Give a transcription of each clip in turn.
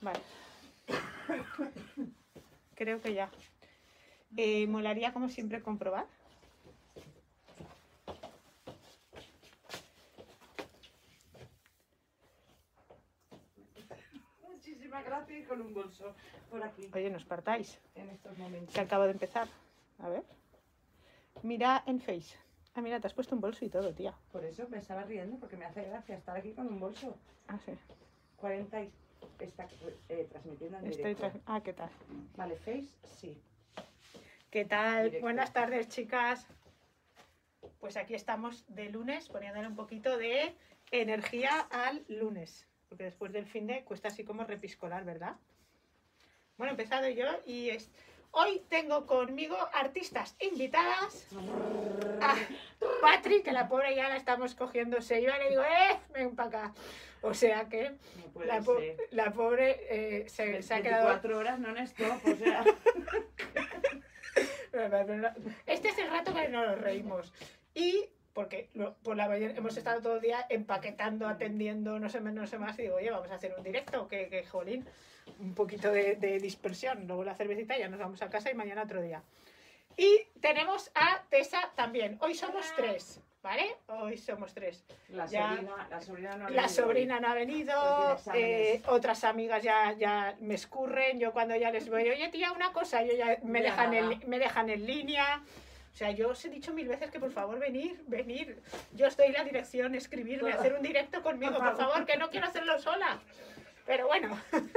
Vale. Creo que ya. Eh, molaría, como siempre, comprobar. Muchísimas gracias y con un bolso por aquí Oye, no os partáis, en estos momentos. que acabo de empezar. A ver. Mira en Face. Ah, mira, te has puesto un bolso y todo, tía. Por eso me estaba riendo porque me hace gracia estar aquí con un bolso. Ah, sí. 40 y está eh, transmitiendo en Estoy directo. Ah, ¿qué tal? Vale, Face, sí. ¿Qué tal? Directo. Buenas tardes, chicas. Pues aquí estamos de lunes poniéndole un poquito de energía al lunes. Porque después del fin de cuesta así como repiscolar, ¿verdad? Bueno, he empezado yo y es... hoy tengo conmigo artistas invitadas. A Patri, que la pobre ya la estamos cogiendo. Se iba y le digo, ¡eh! Ven para acá. O sea que No la, po- ser. la pobre eh, se, se ha quedado 24 horas no en stop, o sea. Este es el rato que nos reímos. Y porque por la mañana hemos estado todo el día empaquetando, atendiendo, no sé no sé más. Y digo, oye, vamos a hacer un directo, que, que jolín, un poquito de, de dispersión. Luego la cervecita, ya nos vamos a casa y mañana otro día. Y tenemos a Tessa también. Hoy somos tres, ¿vale? Hoy somos tres. La Ya. sobrina, la sobrina no ha La venido sobrina no ha venido, eh, otras amigas ya, ya me escurren, yo cuando ya les voy, oye tía, una cosa, yo ya me, Ya dejan nada. en, me dejan en línea. O sea, yo os he dicho mil veces que por favor venir, venir. Yo os doy la dirección, escribirme, hacer un directo conmigo, por favor, que no quiero hacerlo sola. Pero bueno.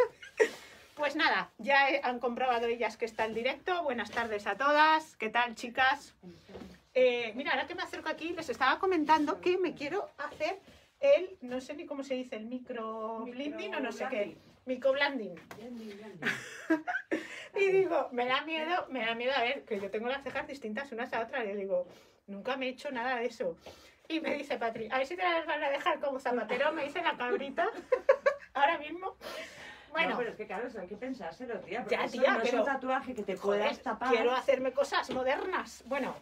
Pues nada, ya han comprobado ellas que está el directo. Buenas tardes a todas. ¿Qué tal, chicas? Eh, mira, ahora que me acerco aquí, les estaba comentando que me quiero hacer el, no sé ni cómo se dice, el micro blending o no sé qué, micro blending. Y digo, me da miedo, me da miedo a ver, que yo tengo las cejas distintas unas a otras. Y digo, nunca me he hecho nada de eso. Y me dice Patri, a ver si te las van a dejar como zapatero, me dice la cabrita, ahora mismo. Bueno, No, pero es que claro, eso hay que pensárselo, tía. Porque Ya, eso tía, no es pero- un tatuaje que te Joder, puedas tapar. quiero hacerme cosas modernas. Bueno,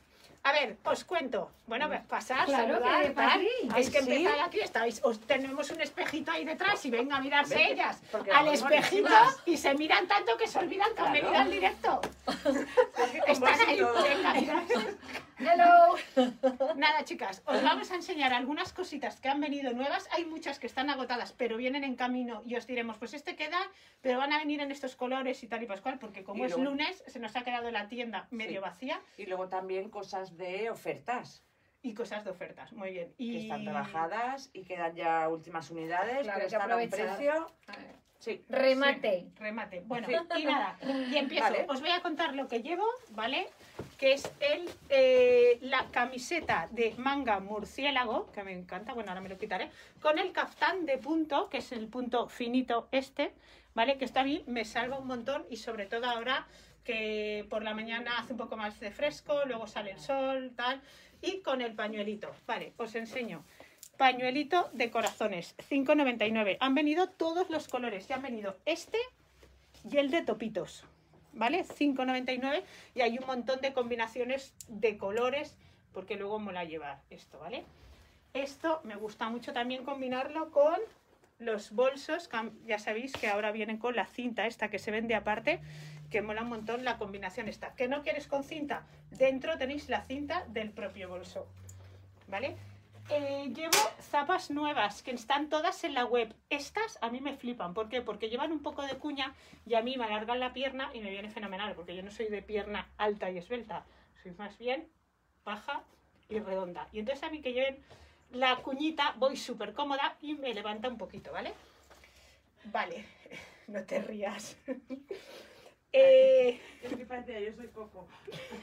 a ver, os cuento. Bueno, pasar, Claro, saludar, que, tal. Es que sí. empezar aquí estáis, os tenemos un espejito ahí detrás y venga a mirarse Vete, ellas al espejito y se miran tanto que se olvidan que han Claro. venido al directo. Están ahí, venga. Hello. Nada, chicas, os vamos a enseñar algunas cositas que han venido nuevas. Hay muchas que están agotadas, pero vienen en camino y os diremos, pues este queda, pero van a venir en estos colores y tal y pascual, porque como Y es luego- lunes, se nos ha quedado la tienda medio Sí. vacía Y luego también cosas de ofertas y cosas de ofertas. Muy bien. Y... que están trabajadas y quedan ya últimas unidades, Claro, que están a un precio. Sí. Remate. sí, remate. Bueno, Sí. y nada, y empiezo. Vale. Os voy a contar lo que llevo, ¿vale? Que es el, eh, la camiseta de manga murciélago, que me encanta, bueno, ahora me lo quitaré, con el caftán de punto, que es el punto finito este, ¿vale? Que a mí me salva un montón y sobre todo ahora que por la mañana hace un poco más de fresco, luego sale el sol, tal, y con el pañuelito. Vale, os enseño. Pañuelito de corazones, 5,99. Han venido todos los colores. Ya han venido este y el de topitos. ¿Vale? 5,99. Y hay un montón de combinaciones de colores porque luego mola llevar esto, ¿vale? Esto me gusta mucho también combinarlo con los bolsos. Ya sabéis que ahora vienen con la cinta esta que se vende aparte, que mola un montón la combinación esta. ¿Que no quieres con cinta? Dentro tenéis la cinta del propio bolso. ¿Vale? Eh, llevo zapas nuevas que están todas en la web. Estas a mí me flipan. ¿Por qué? Porque llevan un poco de cuña y a mí me alargan la pierna y me viene fenomenal. Porque yo no soy de pierna alta y esbelta. Soy más bien baja y redonda. Y entonces a mí que lleven la cuñita voy súper cómoda y me levanta un poquito, ¿vale? Vale, no te rías. Eh, Es que parecía, yo soy coco.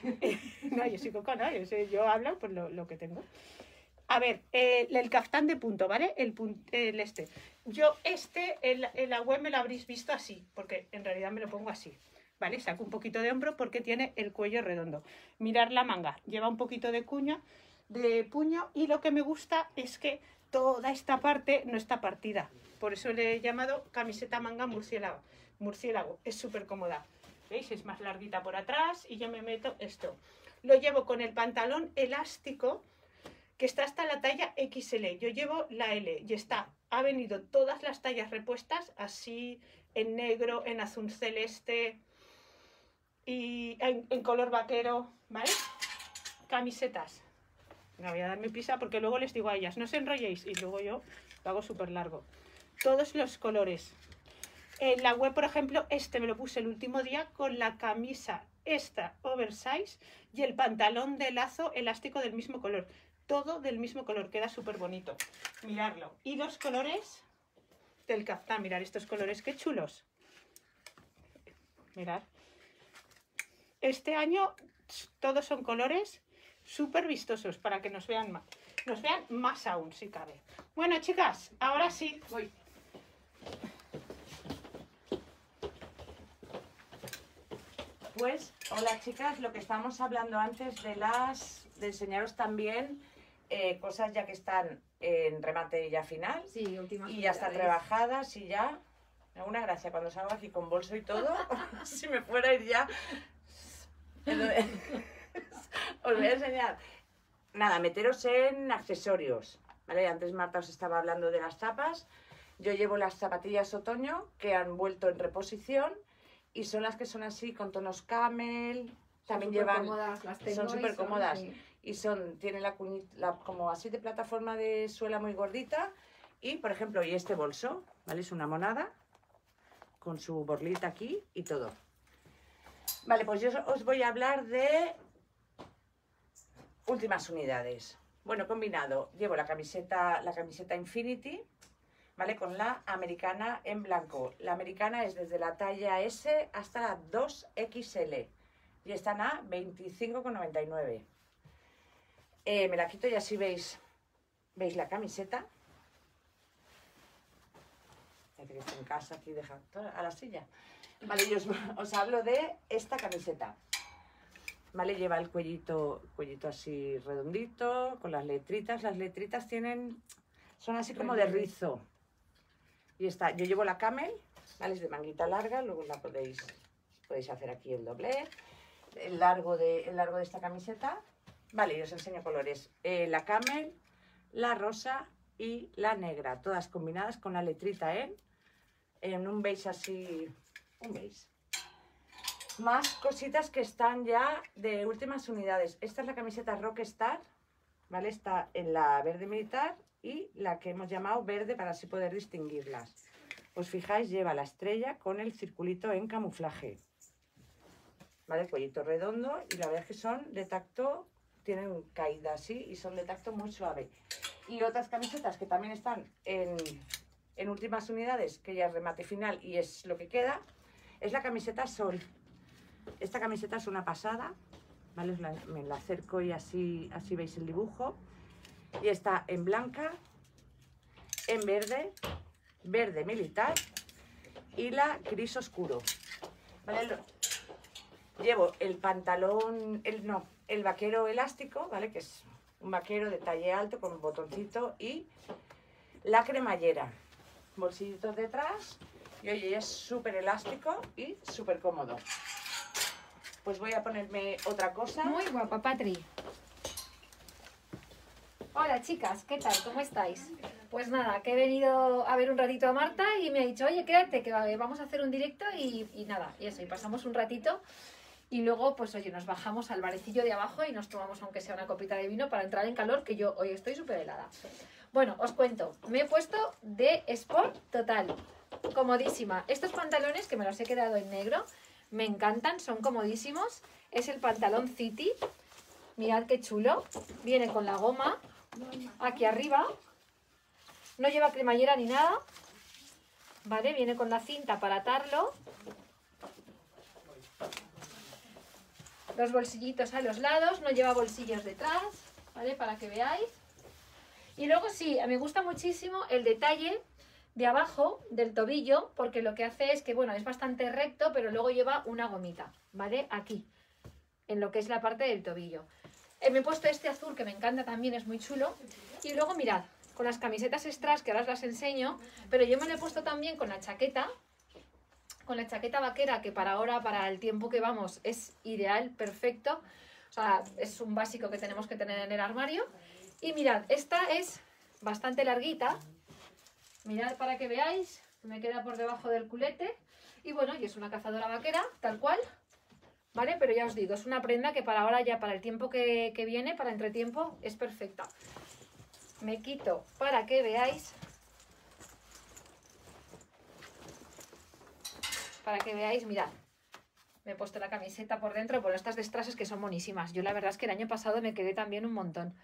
no, yo soy coco, no, yo, soy- yo hablo por lo, lo que tengo. A ver, eh, el caftán de punto, ¿vale? El, el este. Yo este, en, en la web me lo habréis visto así, porque en realidad me lo pongo así, ¿vale? Saco un poquito de hombro porque tiene el cuello redondo. Mirar la manga, lleva un poquito de cuña, de puño, y lo que me gusta es que toda esta parte no está partida. Por eso le he llamado camiseta manga murciélago. Murciélago, es súper cómoda. ¿Veis? Es más larguita por atrás y yo me meto esto. Lo llevo con el pantalón elástico que está hasta la talla XL. Yo llevo la L y está ha venido todas las tallas repuestas, así en negro, en azul celeste y en, color vaquero, ¿vale? Camisetas. Voy a dar mi pisa porque luego les digo a ellas, no os enrolléis y luego yo lo hago súper largo. Todos los colores. En la web, por ejemplo, este me lo puse el último día con la camisa esta oversize y el pantalón de lazo elástico del mismo color. Todo del mismo color, queda súper bonito. Mirarlo. Y los colores del caftán, mirar estos colores, qué chulos. Mirad. Este año todos son colores súper vistosos para que nos vean más. Nos vean más aún, si cabe. Bueno, chicas, ahora sí, voy. Pues, hola chicas, lo que estábamos hablando antes de las, de enseñaros también eh, cosas ya que están en remate ya final Sí, y ya están rebajadas y ya. Una gracia cuando salgo aquí con bolso y todo, si me fuera a ir ya. Entonces, os voy a enseñar. Nada, meteros en accesorios. ¿vale? Antes Marta os estaba hablando de las chapas. Yo llevo las zapatillas otoño que han vuelto en reposición y son las que son así con tonos camel. Son También súper llevan cómodas, las tengo son súper cómodas. sí. y son tienen la, la como así de plataforma de suela muy gordita y por ejemplo y este bolso vale es una monada con su borlita aquí y todo vale pues yo os voy a hablar de últimas unidades bueno combinado llevo la camiseta la camiseta Infinity vale con la americana en blanco la americana es desde la talla S hasta la 2XL y están a 25,99 eh, me la quito y así veis, veis la camiseta. Parece que estoy en casa aquí, deja a la silla. Vale, y os, os hablo de esta camiseta. Vale, lleva el cuellito, cuellito así redondito, con las letritas. Las letritas tienen, son así como de rizo. Y está, yo llevo la camel, ¿vale? Es de manguita larga, luego la podéis, podéis hacer aquí el doblez. El largo de, el largo de esta camiseta Vale, y os enseño colores. Eh, la camel, la rosa y la negra, todas combinadas con la letrita en, en un beige así, un beige. Más cositas que están ya de últimas unidades. Esta es la camiseta Rockstar, ¿vale? Está en la verde militar y la que hemos llamado verde para así poder distinguirlas. Os fijáis, lleva la estrella con el circulito en camuflaje. ¿Vale? Cuellito redondo y la verdad es que son de tacto tienen caída así y son de tacto muy suave. Y otras camisetas que también están en, en últimas unidades, que ya es remate final y es lo que queda, es la camiseta Sol. Esta camiseta es una pasada, ¿vale? Me la acerco y así, así veis el dibujo. Y está en blanca, en verde, verde militar y la gris oscuro. Llevo el pantalón, el no, el vaquero elástico, ¿vale? Que es un vaquero de talle alto con un botoncito y la cremallera. Bolsillitos detrás y oye, es súper elástico y súper cómodo. Pues voy a ponerme otra cosa. Muy guapa, Patri. Hola chicas, ¿qué tal? ¿Cómo estáis? Pues nada, que he venido a ver un ratito a Marta y me ha dicho, oye, quédate, que va- vamos a hacer un directo y, y nada, y eso, y pasamos un ratito y luego, pues oye, nos bajamos al barecillo de abajo y nos tomamos aunque sea una copita de vino para entrar en calor, que yo hoy estoy súper helada. Bueno, os cuento, me he puesto de Sport Total, comodísima. Estos pantalones, que me los he quedado en negro, me encantan, son comodísimos. Es el pantalón City, mirad qué chulo, viene con la goma aquí arriba, no lleva cremallera ni nada, ¿vale? Viene con la cinta para atarlo. Los bolsillitos a los lados, no lleva bolsillos detrás, ¿vale? Para que veáis. Y luego sí, me gusta muchísimo el detalle de abajo del tobillo, porque lo que hace es que, bueno, es bastante recto, pero luego lleva una gomita, ¿vale? Aquí, en lo que es la parte del tobillo. Eh, me he puesto este azul que me encanta también, es muy chulo. Y luego mirad, con las camisetas extras, que ahora os las enseño, pero yo me lo he puesto también con la chaqueta, con la chaqueta vaquera, que para ahora, para el tiempo que vamos, es ideal, perfecto. O sea, es un básico que tenemos que tener en el armario. Y mirad, esta es bastante larguita, Mirad para que veáis, me queda por debajo del culete. Y bueno, y es una cazadora vaquera, tal cual. ¿Vale? Pero ya os digo, es una prenda que para ahora ya, para el tiempo que, que viene, para entretiempo, es perfecta. Me quito para que veáis. Para que veáis, mirad. Me he puesto la camiseta por dentro, por estas de strases que son monísimas. Yo la verdad es que el año pasado me quedé también un montón.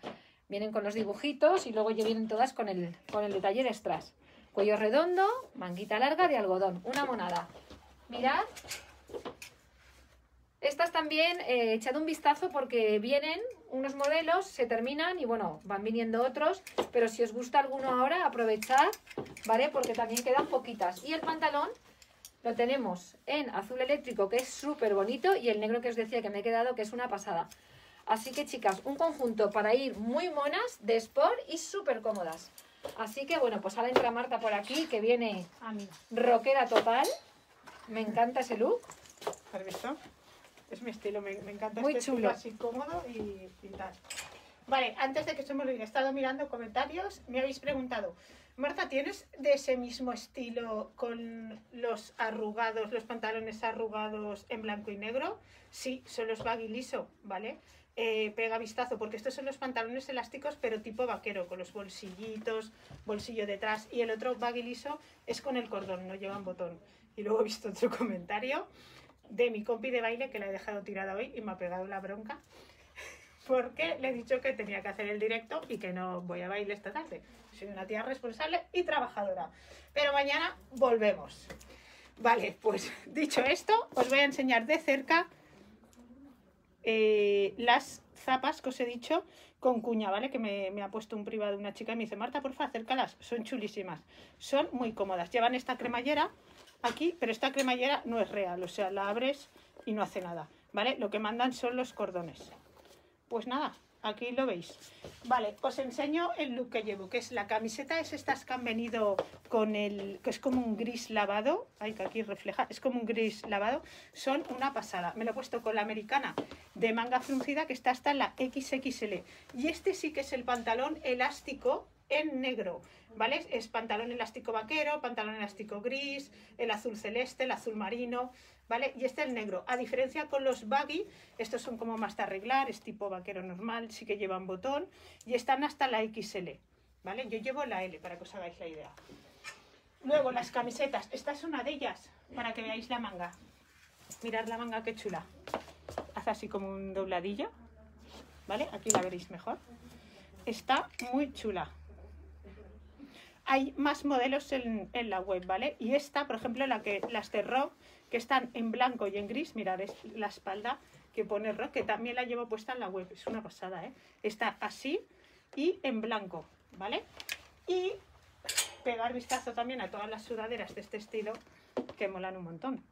Vienen con los dibujitos y luego ya vienen todas con el, con el detalle de strass. Cuello redondo, manguita larga de algodón, una monada. Mirad. Estas también he echado un vistazo porque vienen unos modelos, se terminan y bueno, van viniendo otros. Pero si os gusta alguno ahora, aprovechad, ¿vale? Porque también quedan poquitas. Y el pantalón lo tenemos en azul eléctrico, que es súper bonito, y el negro que os decía que me he quedado, que es una pasada. Así que chicas, un conjunto para ir muy monas, de sport y súper cómodas. Así que bueno, pues ahora entra Marta por aquí, que viene Ah, rockera total. Me encanta ese look. ¿Has visto? Es mi estilo, me, me encanta Muy este chulo. estilo así cómodo y, tal. Vale, antes de que se me olvide, he estado mirando comentarios, me habéis preguntado, Marta, ¿tienes de ese mismo estilo con los arrugados, los pantalones arrugados en blanco y negro? Sí, son los baggy liso, ¿vale? Eh, pega vistazo, porque estos son los pantalones elásticos, pero tipo vaquero, con los bolsillitos, bolsillo detrás, y el otro baggy liso es con el cordón, no llevan botón. Y luego he visto otro comentario de mi compi de baile que la he dejado tirada hoy y me ha pegado la bronca porque le he dicho que tenía que hacer el directo y que no voy a baile esta tarde. Soy una tía responsable y trabajadora. Pero mañana volvemos. Vale, pues dicho esto, os voy a enseñar de cerca eh, las zapas que os he dicho con cuña, ¿vale? Que me, me ha puesto un privado una chica y me dice, Marta, porfa, acércalas. Son chulísimas. Son muy cómodas. Llevan esta cremallera aquí, pero esta cremallera no es real. O sea, la abres y no hace nada, ¿vale? Lo que mandan son los cordones. Pues nada, aquí lo veis. Vale, os enseño el look que llevo, que es la camiseta, es estas que han venido con el, que es como un gris lavado, ay que aquí refleja, es como un gris lavado, son una pasada. Me lo he puesto con la americana de manga fruncida que está hasta en la XXL. Y este sí que es el pantalón elástico en negro, ¿vale? Es pantalón elástico vaquero, pantalón elástico gris, el azul celeste, el azul marino, ¿vale? Y este el negro. A diferencia con los baggy, estos son como más de arreglar, es tipo vaquero normal, sí que llevan botón y están hasta la XL, ¿vale? Yo llevo la L para que os hagáis la idea. Luego las camisetas, esta es una de ellas para que veáis la manga. Mirad la manga qué chula. Hace así como un dobladillo, ¿vale? Aquí la veréis mejor. Está muy chula. Hay más modelos en, en la web, ¿vale? Y esta, por ejemplo, la que, las de rock, que están en blanco y en gris, mirad, es la espalda que pone rock, que también la llevo puesta en la web, es una pasada, ¿eh? Está así y en blanco, ¿vale? Y pegar vistazo también a todas las sudaderas de este estilo, que molan un montón,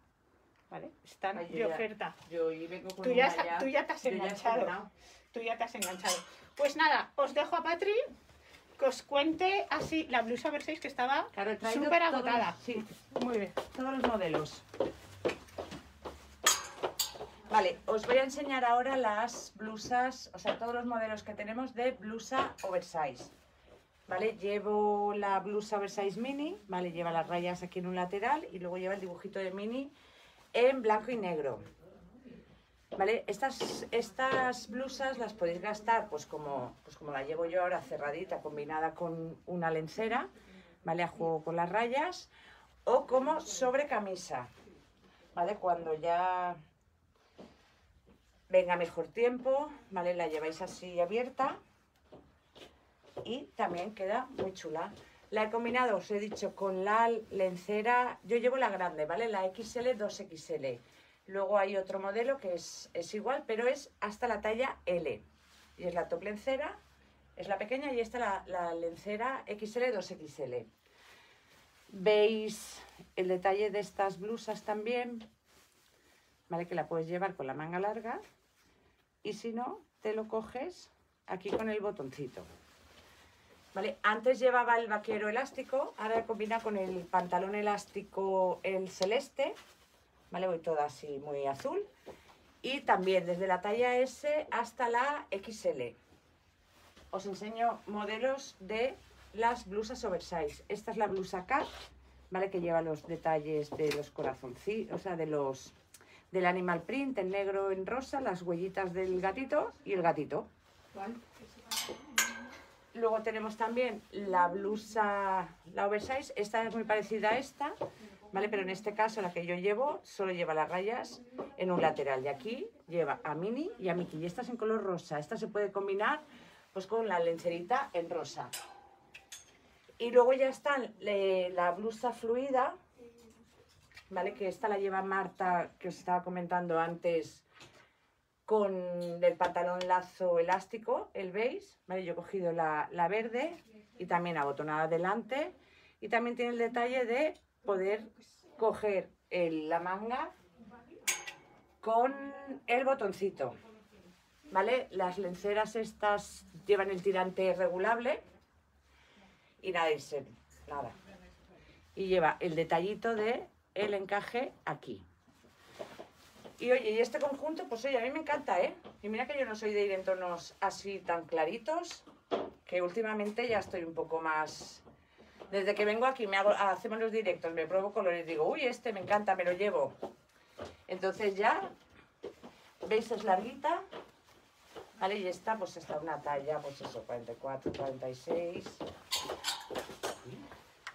¿vale? Están Ay, de oferta. Yo vengo con Tú ya, tú ya te has ya enganchado. Tú ya te has enganchado. Pues nada, os dejo a Patri que os cuente así la blusa Versace que estaba Claro, súper agotada. Sí, Muy bien. todos los modelos. Vale, os voy a enseñar ahora las blusas, o sea, todos los modelos que tenemos de blusa oversize. ¿Vale? Llevo la blusa oversize mini, ¿vale? Lleva las rayas aquí en un lateral y luego lleva el dibujito de mini en blanco y negro. ¿Vale? Estas, estas blusas las podéis gastar pues como, pues como la llevo yo ahora cerradita, combinada con una lencera, ¿vale? A juego con las rayas o como sobre camisa, ¿vale? Cuando ya venga mejor tiempo, ¿vale? La lleváis así abierta y también queda muy chula. La he combinado, os he dicho, con la lencera, yo llevo la grande, ¿vale? La XL 2XL. Luego hay otro modelo que es, es igual, pero es hasta la talla L. Y es la top lencera, es la pequeña y esta la, la lencera XL 2XL. Veis el detalle de estas blusas también, ¿vale? Que la puedes llevar con la manga larga y si no, te lo coges aquí con el botoncito. ¿Vale? Antes llevaba el vaquero elástico, ahora combina con el pantalón elástico el celeste, ¿vale? Voy toda así muy azul. Y también desde la talla S hasta la XL. Os enseño modelos de las blusas oversize. Esta es la blusa Cat, ¿vale? Que lleva los detalles de los corazoncitos, o sea, de los del animal print, en negro, en rosa, las huellitas del gatito y el gatito. Luego tenemos también la blusa, la oversize. Esta es muy parecida a esta, ¿vale? Pero en este caso la que yo llevo solo lleva las rayas en un lateral. Y aquí lleva a Mini y a Mickey. Y esta es en color rosa. Esta se puede combinar pues con la lencerita en rosa. Y luego ya está la blusa fluida, ¿vale? Que esta la lleva Marta, que os estaba comentando antes, con el pantalón lazo elástico, el beige, ¿vale? Yo he cogido la, la verde y también abotonada adelante. Y también tiene el detalle de poder coger el- la manga con el botoncito, ¿vale? Las lenceras estas llevan el tirante regulable y nada, se- nada. Y lleva el detallito de el encaje aquí. Y oye, y este conjunto, pues oye, a mí me encanta, ¿eh? Y mira que yo no soy de ir en tonos así tan claritos, que últimamente ya estoy un poco más... Desde que vengo aquí, me hago, hacemos los directos, me pruebo colores, digo, uy, este me encanta, me lo llevo. Entonces ya, ¿veis? Es larguita, ¿vale? Y esta, pues está una talla, pues eso, 44, 46.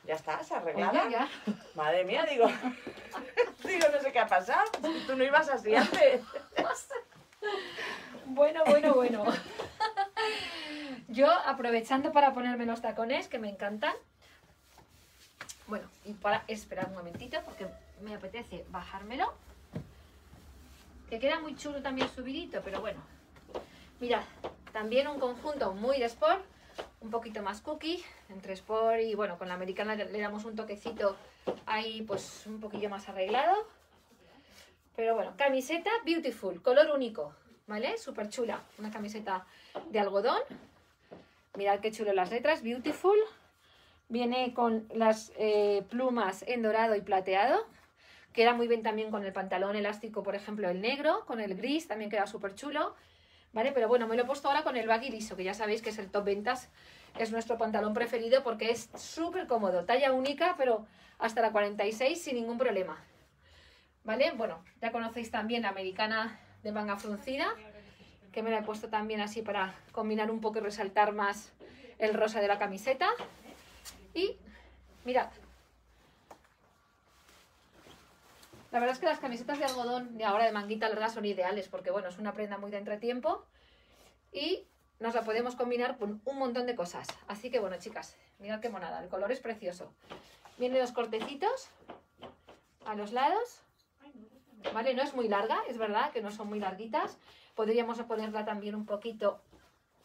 Ya estás, arreglada. Ya, ya. Madre mía, digo, digo, no sé qué ha pasado. Tú no ibas así antes. Bueno, bueno, bueno. Yo aprovechando para ponerme los tacones, que me encantan. Bueno, y para esperar un momentito, porque me apetece bajármelo. Que queda muy chulo también subidito, pero bueno. Mirad, también un conjunto muy de sport, un poquito más cookie, entre sport y bueno, con la americana le damos un toquecito ahí pues un poquillo más arreglado. Pero bueno, camiseta beautiful, color único, ¿vale? Súper chula. Una camiseta de algodón. Mirad qué chulo las letras, beautiful. Viene con las eh, plumas en dorado y plateado. Queda muy bien también con el pantalón elástico, por ejemplo, el negro, con el gris, también queda súper chulo. ¿Vale? Pero bueno, me lo he puesto ahora con el baggy liso, que ya sabéis que es el top ventas. Es nuestro pantalón preferido porque es súper cómodo. Talla única, pero hasta la 46 sin ningún problema. ¿Vale? Bueno, ya conocéis también la americana de manga fruncida, que me la he puesto también así para combinar un poco y resaltar más el rosa de la camiseta. Y mirad. La verdad es que las camisetas de algodón de ahora de manguita larga son ideales porque bueno, es una prenda muy de entretiempo y nos la podemos combinar con un montón de cosas. Así que bueno, chicas, mirad qué monada, el color es precioso. Vienen los cortecitos a los lados ¿vale? No es muy larga, es verdad que no son muy larguitas. Podríamos ponerla también un poquito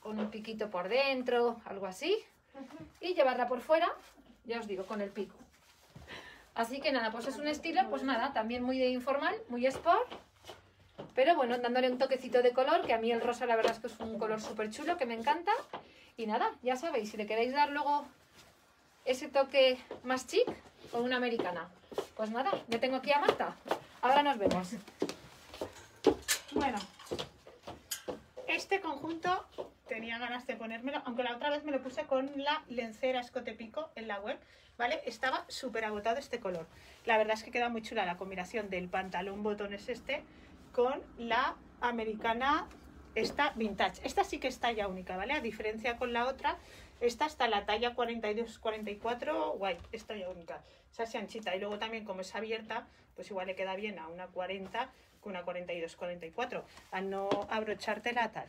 con un piquito por dentro, algo así. Y llevarla por fuera, ya os digo, con el pico. Así que nada, pues es un estilo, pues nada, también muy informal, muy sport. Pero bueno, dándole un toquecito de color, que a mí el rosa la verdad es que es un color súper chulo, que me encanta. Y nada, ya sabéis, si le queréis dar luego ese toque más chic, con una americana. Pues nada, ya tengo aquí a Marta. Ahora nos vemos. Bueno, este conjunto tenía ganas de ponérmelo, aunque la otra vez me lo puse con la lencera escote pico en la web, ¿vale? Estaba súper agotado este color. La verdad es que queda muy chula la combinación del pantalón botones este con la americana esta vintage. Esta sí que es talla única, ¿vale? A diferencia con la otra, esta está la talla 42-44, guay, es talla única. Es así anchita. Y luego también como es abierta, pues igual le queda bien a una 40 con una 42-44. A no abrocharte la tal.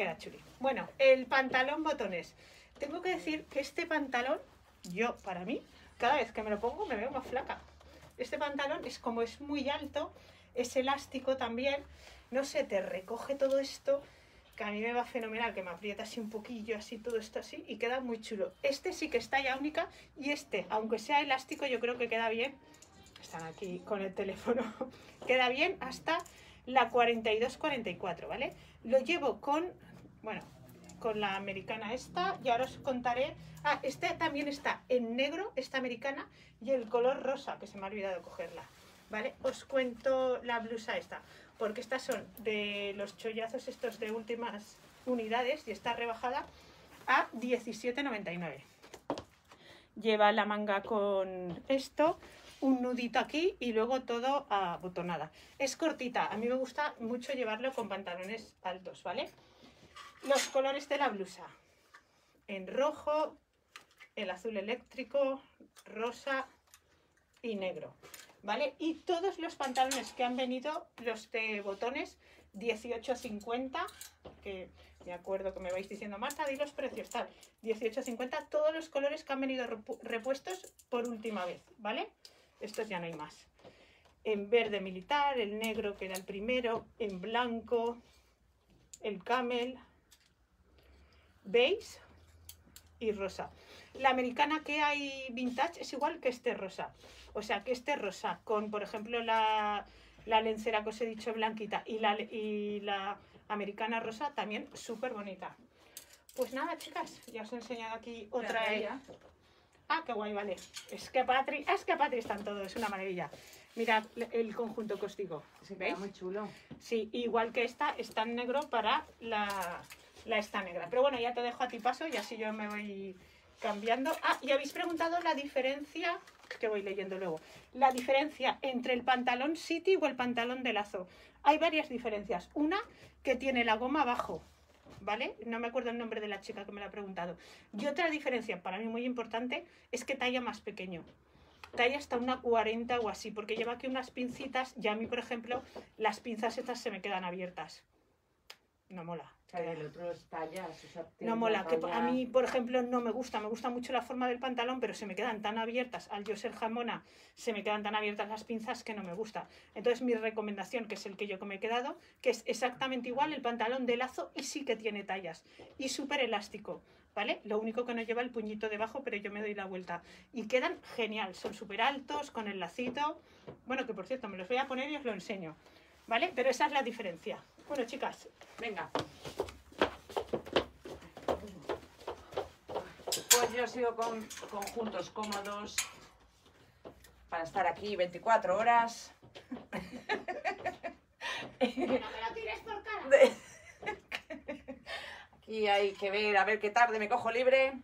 Queda chuli. Bueno, el pantalón botones. Tengo que decir que este pantalón, yo, para mí, cada vez que me lo pongo me veo más flaca. Este pantalón es como es muy alto, es elástico también, no sé, te recoge todo esto, que a mí me va fenomenal, que me aprieta así un poquillo, así todo esto así, y queda muy chulo. Este sí que es talla única, y este, aunque sea elástico, yo creo que queda bien. Están aquí con el teléfono. queda bien hasta la 42-44, ¿vale? Lo llevo con, bueno, con la americana esta, y ahora os contaré. Ah, este también está en negro, esta americana, y el color rosa, que se me ha olvidado cogerla. ¿Vale? Os cuento la blusa esta, porque estas son de los chollazos estos de últimas unidades y está rebajada a 17,99. lleva la manga con esto, un nudito aquí y luego todo abotonada. Es cortita, a mí me gusta mucho llevarlo con pantalones altos, ¿vale? Los colores de la blusa. En rojo, el azul eléctrico, rosa y negro, ¿vale? Y todos los pantalones que han venido, los de botones 18.50, que me acuerdo que me vais diciendo, Marta, di los precios, tal, 18.50, todos los colores que han venido repuestos por última vez, ¿vale? Estos ya no hay más. En verde militar, el negro que era el primero, en blanco, el camel, beige y rosa. La americana que hay vintage es igual que este rosa. O sea, que este rosa con, por ejemplo, la, la lencera que os he dicho blanquita y la, y la americana rosa también súper bonita. Pues nada, chicas, ya os he enseñado aquí otra. Ah, qué guay, vale. Es que Patri, es que Patri están todos, es una maravilla. Mirad el conjunto que os digo. ¿Veis? muy chulo. Sí, igual que esta, está en negro para la, la esta negra. Pero bueno, ya te dejo a ti paso y así yo me voy cambiando. Ah, y habéis preguntado la diferencia, que voy leyendo luego, la diferencia entre el pantalón City o el pantalón de lazo. Hay varias diferencias. Una, que tiene la goma abajo, ¿vale? No me acuerdo el nombre de la chica que me la ha preguntado. Y otra diferencia, para mí muy importante, es que talla más pequeño. Talla hasta una 40 o así, porque lleva aquí unas pincitas y a mí, por ejemplo, las pinzas estas se me quedan abiertas. No mola el otro no mola, que a mí, por ejemplo, no me gusta, me gusta mucho la forma del pantalón, pero se me quedan tan abiertas, al yo ser jamona, se me quedan tan abiertas las pinzas que no me gusta. Entonces mi recomendación, que es el que yo me he quedado, que es exactamente igual el pantalón de lazo y sí que tiene tallas, y súper elástico, ¿vale? Lo único que no lleva el puñito debajo, pero yo me doy la vuelta. Y quedan genial, son súper altos, con el lacito, bueno, que por cierto, me los voy a poner y os lo enseño, ¿vale? Pero esa es la diferencia. Bueno, chicas, venga. Pues yo sigo con conjuntos cómodos para estar aquí 24 horas. No me lo tires por cara. Aquí hay que ver, a ver qué tarde me cojo libre.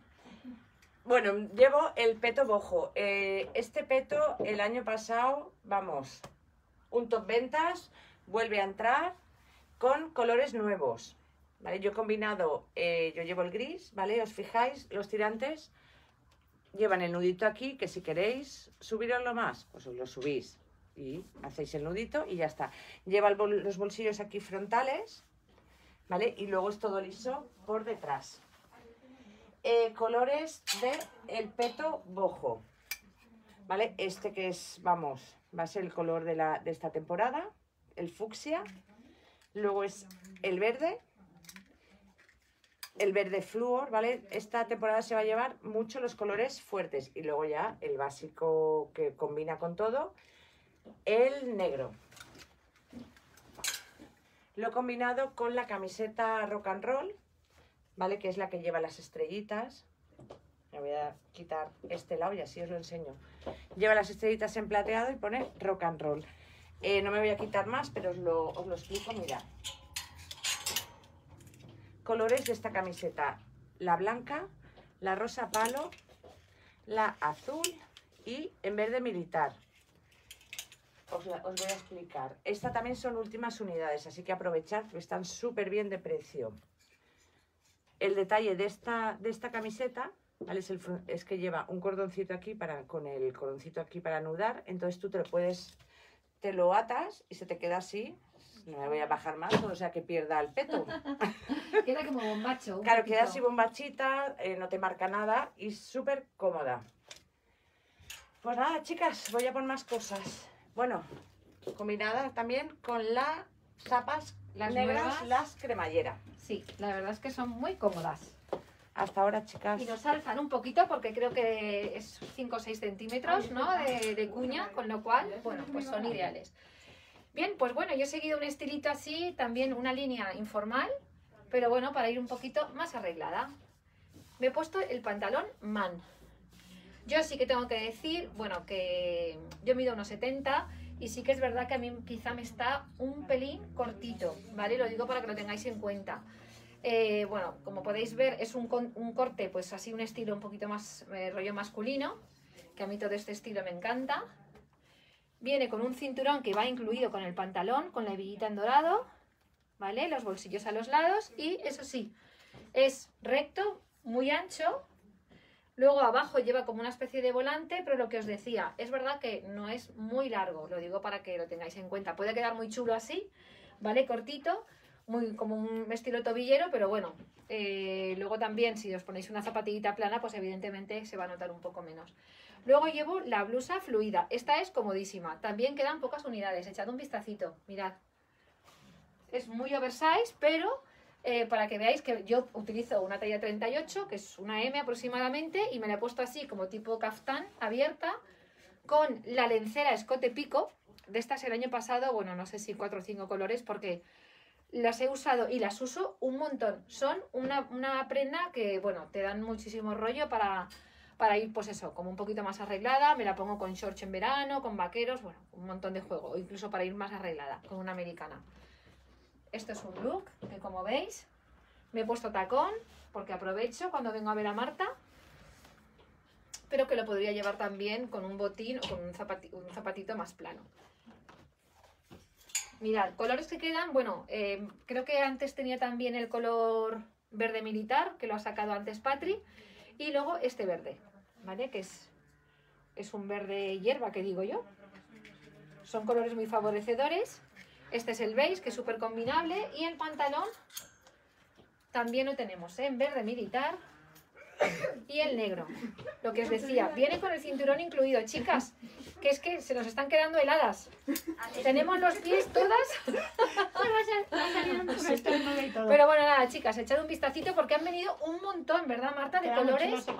Bueno, llevo el peto bojo. Eh, este peto el año pasado, vamos, un top ventas, vuelve a entrar con colores nuevos. ¿Vale? Yo he combinado, eh, yo llevo el gris, ¿vale? Os fijáis, los tirantes llevan el nudito aquí, que si queréis subiroslo más, pues os lo subís y hacéis el nudito y ya está. Lleva los bolsillos aquí frontales, ¿vale? Y luego es todo liso por detrás. Eh, colores de el peto bojo, ¿vale? Este que es, vamos, va a ser el color de, la, de esta temporada, el fucsia. Luego es el verde, el verde flúor, ¿vale? Esta temporada se va a llevar mucho los colores fuertes y luego ya el básico que combina con todo, el negro. Lo he combinado con la camiseta rock and roll, ¿vale? Que es la que lleva las estrellitas. Me voy a quitar este lado y así os lo enseño. Lleva las estrellitas en plateado y pone rock and roll. Eh, no me voy a quitar más, pero os lo, os lo explico, mirad. Colores de esta camiseta. La blanca, la rosa palo, la azul y en verde militar. Os, voy a explicar. Esta también son últimas unidades, así que aprovechad, están súper bien de precio. El detalle de esta, de esta camiseta ¿vale? es, es, que lleva un cordoncito aquí para, con el cordoncito aquí para anudar, entonces tú te lo puedes te lo atas y se te queda así. No me voy a bajar más, o sea que pierda el peto. queda como bombacho. Claro, queda así bombachita, eh, no te marca nada y súper cómoda. Pues nada, chicas, voy a poner más cosas. Bueno, combinada también con las zapas las negras, las cremallera. Sí, la verdad es que son muy cómodas hasta ahora, chicas. Y nos alzan un poquito porque creo que es 5 o 6 centímetros ¿no? de, cuña, con lo cual, bueno, pues son ideales. Bien, pues bueno, yo he seguido un estilito así, también una línea informal, pero bueno, para ir un poquito más arreglada. Me he puesto el pantalón man. Yo sí que tengo que decir, bueno, que yo mido unos 70 y sí que es verdad que a mí quizá me está un pelín cortito, ¿vale? Lo digo para que lo tengáis en cuenta. Eh, bueno, como podéis ver, es un, corte, pues así un estilo un poquito más eh, rollo masculino, que a mí todo este estilo me encanta. Viene con un cinturón que va incluido con el pantalón, con la hebillita en dorado, ¿vale? Los bolsillos a los lados y eso sí, es recto, muy ancho. Luego abajo lleva como una especie de volante, pero lo que os decía, es verdad que no es muy largo, lo digo para que lo tengáis en cuenta. Puede quedar muy chulo así, ¿vale? Cortito, muy como un estilo tobillero, pero bueno, eh, luego también si os ponéis una zapatillita plana, pues evidentemente se va a notar un poco menos. Luego llevo la blusa fluida, esta es comodísima, también quedan pocas unidades, echad un vistacito, mirad. Es muy oversize, pero eh, para que veáis que yo utilizo una talla 38, que es una M aproximadamente, y me la he puesto así como tipo caftán, abierta, con la lencera escote pico. De estas el año pasado, bueno, no sé si cuatro o cinco colores, porque las he usado y las uso un montón. Son una, una prenda que, bueno, te dan muchísimo rollo para, para ir, pues eso, como un poquito más arreglada. Me la pongo con shorts en verano, con vaqueros, bueno, un montón de juego. O incluso para ir más arreglada, con una americana. Esto es un look que, como veis, me he puesto tacón, porque aprovecho cuando vengo a ver a Marta. Pero que lo podría llevar también con un botín o con un, zapati- un zapatito más plano. Mirad, colores que quedan, bueno, eh, creo que antes tenía también el color verde militar, que lo ha sacado antes Patri, y luego este verde, ¿vale? Que es, es un verde hierba, que digo yo. Son colores muy favorecedores. Este es el beige, que es súper combinable, y el pantalón también lo tenemos ¿eh? en verde militar y el negro. Lo que os decía, viene con el cinturón incluido, chicas, que es que se nos están quedando heladas. Tenemos los pies todas. Pero bueno, nada, chicas, echad un vistacito porque han venido un montón, ¿verdad, Marta? De Queda colores. este.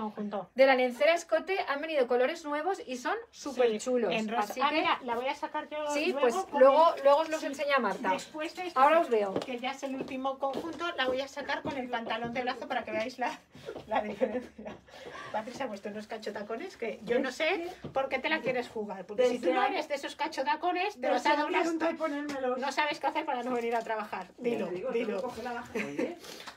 De la lencera escote han venido colores nuevos y son súper Sí, chulos. En rosa. Así Ah, que, mira, la voy a sacar yo sí, luego pues luego, luego os los sí, enseña Marta. Después de esto, Ahora os veo. Que ya es el último conjunto, la voy a sacar con el pantalón de lazo para que veáis la, la diferencia. Patricia ha puesto unos cachotacones que yo no sé por qué te la quieres jugar. Porque si tú no eres de esos cachotacones, te vas a doblar un y ponérmelos. No sabes qué hacer para no venir a trabajar. Dilo, dilo.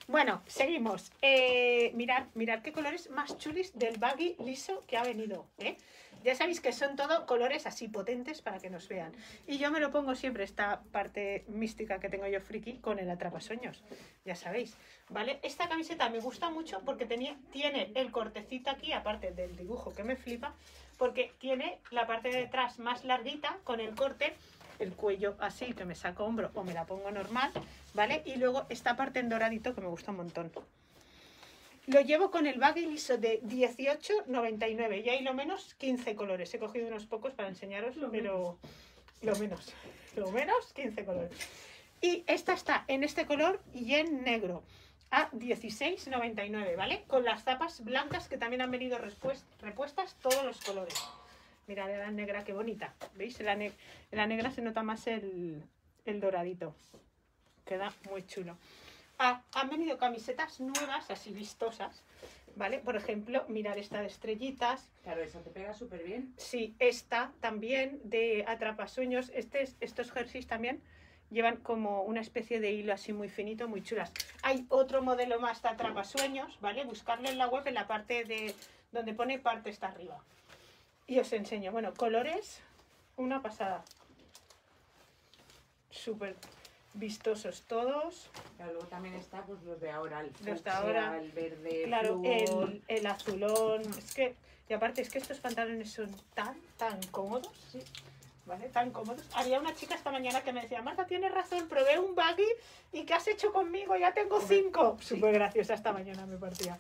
Bueno, seguimos. Eh, mirad, mirad qué colores más chulis del baggy liso que ha venido. ¿eh? Ya sabéis que son todo colores así potentes para que nos vean. Y yo me lo pongo siempre, esta parte mística que tengo yo friki, con el atrapasueños. Ya sabéis. ¿Vale? Esta camiseta me gusta mucho porque tenía, tiene el cortecito aquí, aparte del dibujo que me flipa, porque tiene la parte de detrás más larguita con el corte el cuello así, que me saco hombro o me la pongo normal, ¿vale? Y luego esta parte en doradito que me gusta un montón. Lo llevo con el baggy liso de 18,99 y hay lo menos 15 colores. He cogido unos pocos para enseñaros, pero lo menos, lo menos 15 colores. Y esta está en este color y en negro a 16,99, ¿vale? Con las zapas blancas que también han venido repuestas todos los colores. Mirad la negra, qué bonita. ¿Veis? En la, ne- en la negra se nota más el, el doradito. Queda muy chulo. Ah, han venido camisetas nuevas, así vistosas. ¿Vale? Por ejemplo, mirad esta de estrellitas. Claro, esa te pega súper bien. Sí, esta también de atrapasueños. Este, es- estos jerseys también llevan como una especie de hilo así muy finito, muy chulas. Hay otro modelo más de atrapasueños, ¿vale? Buscarlo en la web en la parte de donde pone parte está arriba. Y os enseño, bueno, colores, una pasada. Súper vistosos todos. Claro, luego también está pues los de ahora, el Los de fucsia, ahora. el verde, Claro, el azulón. Es que, y aparte es que estos pantalones son tan, tan cómodos. Sí. ¿Vale? Tan cómodos. Había una chica esta mañana que me decía, Marta, tienes razón, probé un baggy y ¿qué has hecho conmigo? Ya tengo cinco. sí. Súper graciosa esta mañana me partía.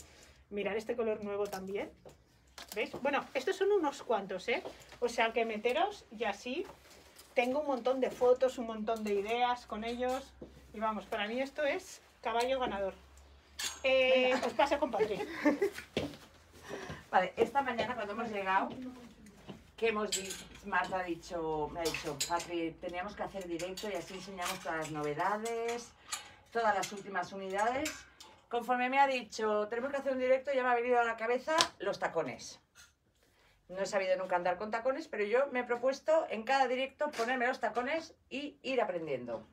Mirar este color nuevo también. ¿Veis? Bueno, estos son unos cuantos, ¿eh? O sea que meteros y así tengo un montón de fotos, un montón de ideas con ellos. Y vamos, para mí esto es caballo ganador. Eh, os paso con Patri. Vale, esta mañana cuando hemos llegado, que hemos di- Marta ha dicho, me ha dicho, Patri, teníamos que hacer directo y así enseñamos todas las novedades, todas las últimas unidades. Conforme me ha dicho, tenemos que hacer un directo, ya me ha venido a la cabeza los tacones. No he sabido nunca andar con tacones, pero yo me he propuesto en cada directo ponerme los tacones y ir aprendiendo.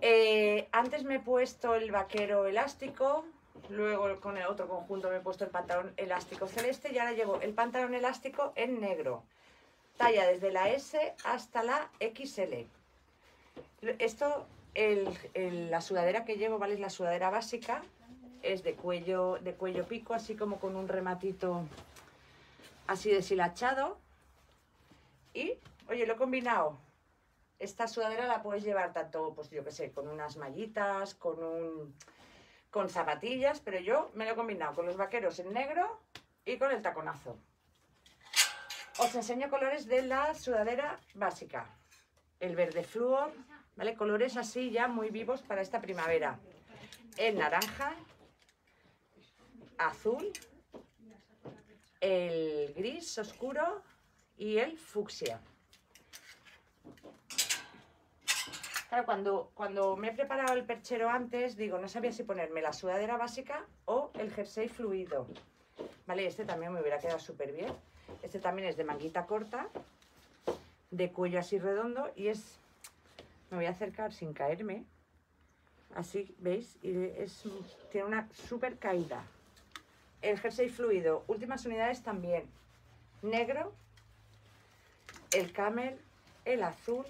Eh, antes me he puesto el vaquero elástico, luego con el otro conjunto me he puesto el pantalón elástico celeste y ahora llevo el pantalón elástico en negro. Talla desde la S hasta la XL. Esto, la sudadera que llevo, ¿vale? Es la sudadera básica, es de cuello, de cuello pico, así como con un rematito así deshilachado. Y, oye, lo he combinado. Esta sudadera la puedes llevar tanto, pues yo qué sé, con unas mallitas, con un con zapatillas, pero yo me lo he combinado con los vaqueros en negro y con el taconazo. Os enseño colores de la sudadera básica. El verde flúor, ¿vale? Colores así ya muy vivos para esta primavera. El naranja, azul, el gris oscuro y el fucsia. Claro, cuando, cuando me he preparado el perchero antes, digo, no sabía si ponerme la sudadera básica o el jersey fluido. Vale, este también me hubiera quedado súper bien. Este también es de manguita corta, de cuello así redondo y es... Me voy a acercar sin caerme. Así, ¿veis? Y es, tiene una súper caída. El jersey fluido, últimas unidades también. Negro, el camel, el azul,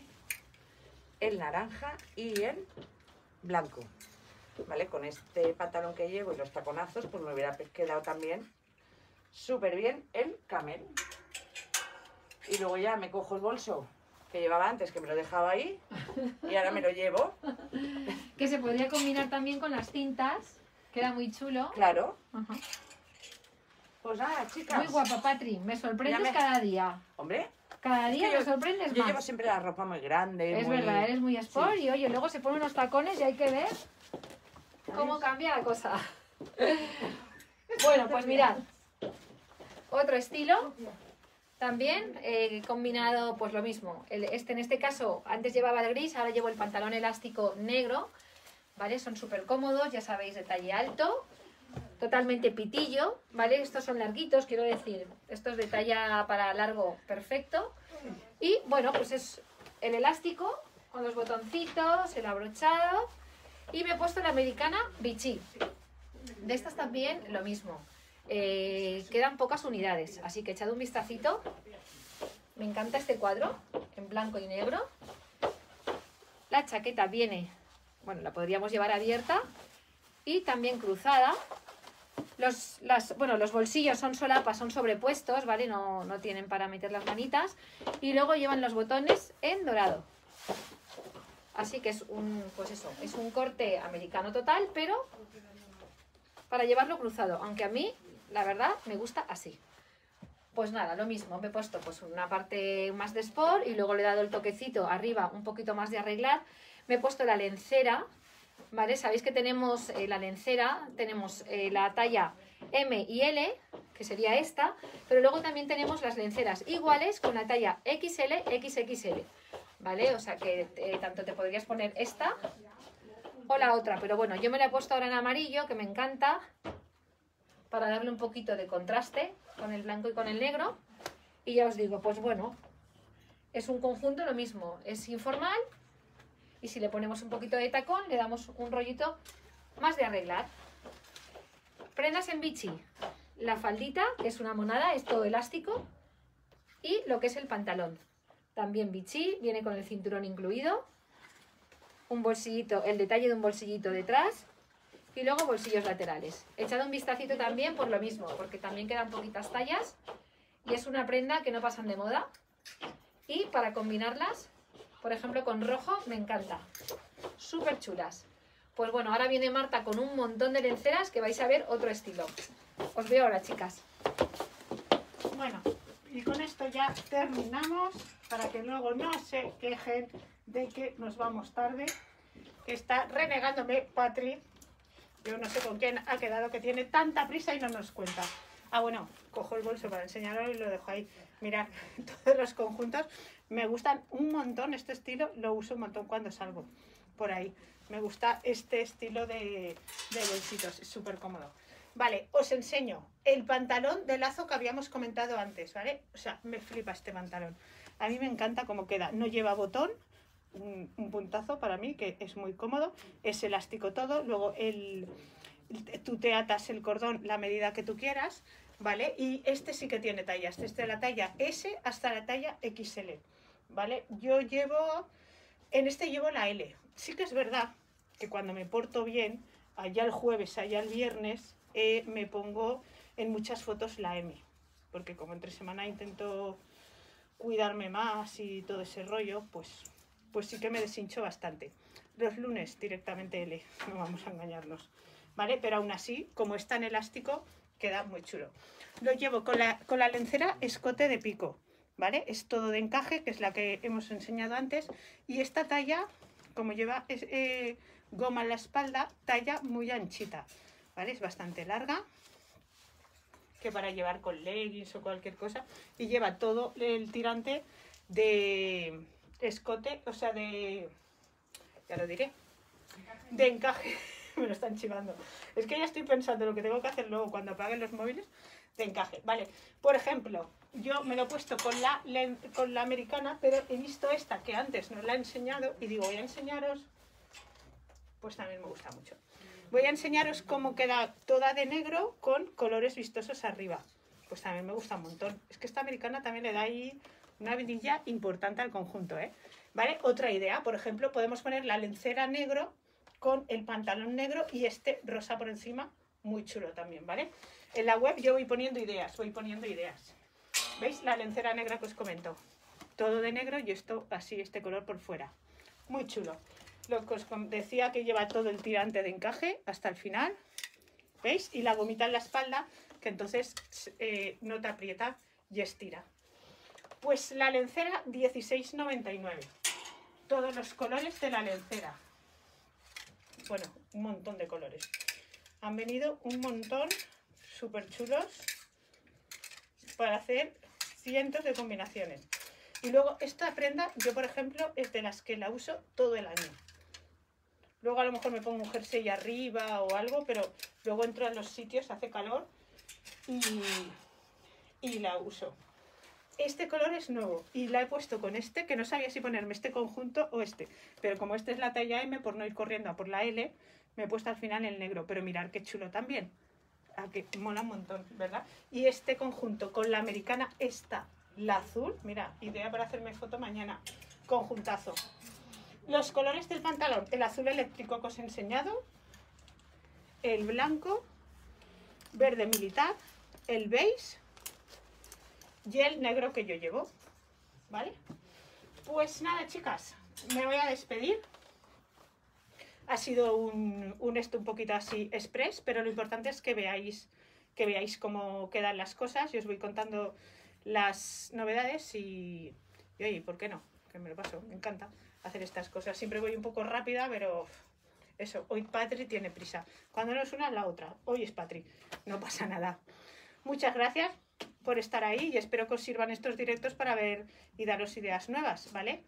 el naranja y el blanco. ¿Vale? Con este pantalón que llevo y los taconazos, pues me hubiera quedado también súper bien el camel. Y luego ya me cojo el bolso que llevaba antes, que me lo dejaba ahí, y ahora me lo llevo. Que se podría combinar también con las cintas. Queda muy chulo. Claro. Ajá. Pues nada, chicas. Muy guapa, Patri. Me sorprendes me- cada día. Hombre, Cada día que yo- me sorprendes yo más. llevo siempre la ropa muy grande. Es muy- verdad, eres muy sport Sí. y oye, luego se pone unos tacones y hay que ver cómo cambia la cosa. bueno, pues mirad, otro estilo, también eh, combinado pues lo mismo. El- este en este caso antes llevaba el gris, ahora llevo el pantalón elástico negro, ¿vale? Son súper cómodos, ya sabéis, de talle alto, totalmente pitillo, ¿vale? Estos son larguitos, quiero decir, estos de talla para largo perfecto. Y bueno, pues es el elástico con los botoncitos, el abrochado. Y me he puesto la americana Vichy. De estas también lo mismo. Eh, quedan pocas unidades, así que echad un vistacito. Me encanta este cuadro en blanco y negro. La chaqueta viene, bueno, la podríamos llevar abierta y también cruzada. Los, bueno, los bolsillos son solapas, son sobrepuestos, ¿vale? No, no tienen para meter las manitas. Y luego llevan los botones en dorado. Así que es un, pues eso, es un corte americano total, pero para llevarlo cruzado. Aunque a mí, la verdad, me gusta así. Pues nada, lo mismo, me he puesto pues una parte más de sport y luego le he dado el toquecito arriba, un poquito más de arreglar. Me he puesto la lencera, ¿vale? Sabéis que tenemos eh, la lencera, tenemos eh, la talla M y L, que sería esta, pero luego también tenemos las lenceras iguales con la talla XL, XXL, ¿vale? O sea que eh, tanto te podrías poner esta o la otra, pero bueno, yo me la he puesto ahora en amarillo, que me encanta, para darle un poquito de contraste con el blanco y con el negro. Y ya os digo, pues bueno, es un conjunto lo mismo, es informal y si le ponemos un poquito de tacón le damos un rollito más de arreglar. Prendas en bichi, la faldita, que es una monada, es todo elástico, y lo que es el pantalón. También bichi, viene con el cinturón incluido, un bolsillito, el detalle de un bolsillito detrás y luego bolsillos laterales. Echad un vistacito también por lo mismo, porque también quedan poquitas tallas y es una prenda que no pasan de moda. Y para combinarlas, por ejemplo, con rojo, me encanta. Súper chulas. Pues bueno, ahora viene Marta con un montón de lenceras que vais a ver otro estilo. Os veo ahora, chicas. Bueno, y con esto ya terminamos para que luego no se quejen de que nos vamos tarde. Está renegándome Patri. Yo no sé con quién ha quedado que tiene tanta prisa y no nos cuenta. Ah, bueno, cojo el bolso para enseñarlo y lo dejo ahí. Mirad, todos los conjuntos me gustan un montón este estilo, lo uso un montón cuando salgo por ahí. Me gusta este estilo de, de bolsitos, es súper cómodo. Vale, os enseño el pantalón de lazo que habíamos comentado antes, ¿vale? O sea, me flipa este pantalón. A mí me encanta cómo queda. No lleva botón, un, un puntazo para mí, que es muy cómodo. Es elástico todo. Luego el, tú te atas el cordón la medida que tú quieras, ¿vale? Y este sí que tiene tallas. Desde la talla S hasta la talla XL, ¿vale? Yo llevo... En este llevo la L. Sí que es verdad que cuando me porto bien, allá el jueves, allá el viernes, eh, me pongo en muchas fotos la M. Porque como entre semana intento cuidarme más y todo ese rollo, pues, pues sí que me deshincho bastante. Los lunes directamente L, no vamos a engañarnos. ¿Vale? Pero aún así, como es tan elástico, queda muy chulo. Lo llevo con la, con la lencera escote de pico, ¿vale? Es todo de encaje, que es la que hemos enseñado antes. Y esta talla, como lleva eh, goma en la espalda, talla muy anchita, ¿vale? Es bastante larga, que para llevar con leggings o cualquier cosa. Y lleva todo el tirante de escote, o sea, de... ya lo diré, de encaje. Me lo están chivando. Es que ya estoy pensando lo que tengo que hacer luego cuando apaguen los móviles de encaje. Vale, por ejemplo, yo me lo he puesto con la, con la americana, pero he visto esta que antes no la he enseñado y digo, voy a enseñaros, pues también me gusta mucho. Voy a enseñaros cómo queda toda de negro con colores vistosos arriba. Pues también me gusta un montón. Es que esta americana también le da ahí una vidilla importante al conjunto, ¿eh? ¿Vale? Otra idea, por ejemplo, podemos poner la lencera negro con el pantalón negro y este rosa por encima, muy chulo también, ¿vale? En la web yo voy poniendo ideas, voy poniendo ideas. ¿Veis? La lencera negra que os comento. Todo de negro y esto así, este color por fuera. Muy chulo. Lo que os decía que lleva todo el tirante de encaje hasta el final. ¿Veis? Y la gomita en la espalda, que entonces eh, no te aprieta y estira. Pues la lencera 16,99. Todos los colores de la lencera. Bueno, un montón de colores. Han venido un montón súper chulos para hacer cientos de combinaciones. Y luego esta prenda, yo por ejemplo, es de las que la uso todo el año. Luego a lo mejor me pongo un jersey arriba o algo, pero luego entro a los sitios, hace calor y, y la uso. Este color es nuevo y la he puesto con este, que no sabía si ponerme este conjunto o este. Pero como este es la talla M, por no ir corriendo a por la L, me he puesto al final el negro. Pero mirar qué chulo también. A que mola un montón, ¿verdad? Y este conjunto con la americana, esta, la azul, mira, idea para hacerme foto mañana. Conjuntazo. Los colores del pantalón, el azul eléctrico que os he enseñado, el blanco, verde militar, el beige y el negro que yo llevo. ¿Vale? Pues nada, chicas, me voy a despedir. Ha sido un, esto un poquito así express, pero lo importante es que veáis, que veáis cómo quedan las cosas. Yo os voy contando las novedades y, oye, ¿por qué no? Que me lo paso, me encanta hacer estas cosas. Siempre voy un poco rápida, pero eso, hoy Patri tiene prisa. Cuando no es una, la otra. Hoy es Patri, no pasa nada. Muchas gracias por estar ahí y espero que os sirvan estos directos para ver y daros ideas nuevas, ¿vale?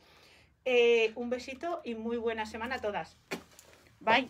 Eh, un besito y muy buena semana a todas. Vai.